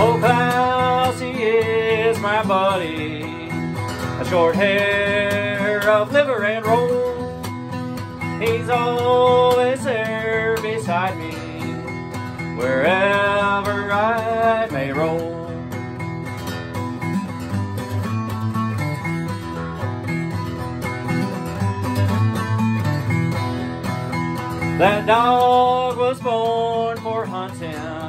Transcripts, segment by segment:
Oh, Klaus he is my buddy, a short hair of liver and roan. He's always there beside me, wherever I may roam. That dog was born for hunting.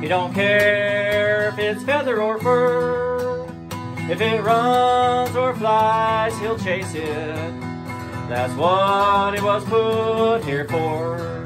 He don't care if it's feather or fur. If it runs or flies, he'll chase it. That's what it was put here for.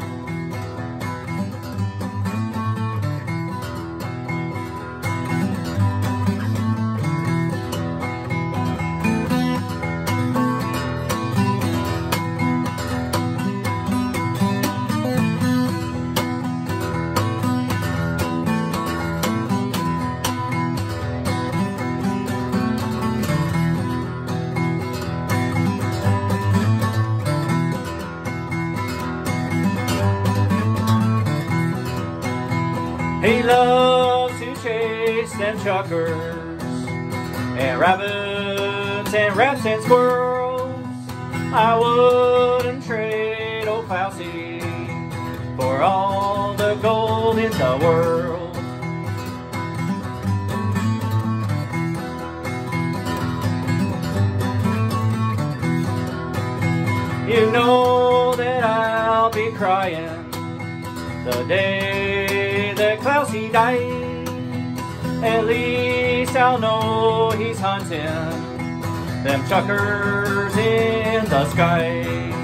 He loves to chase them chukars and rabbits and rats and squirrels. I wouldn't trade old Klausy for all the gold in the world. You know that I'll be crying the day At least I'll know he's hunting them chukars in the sky.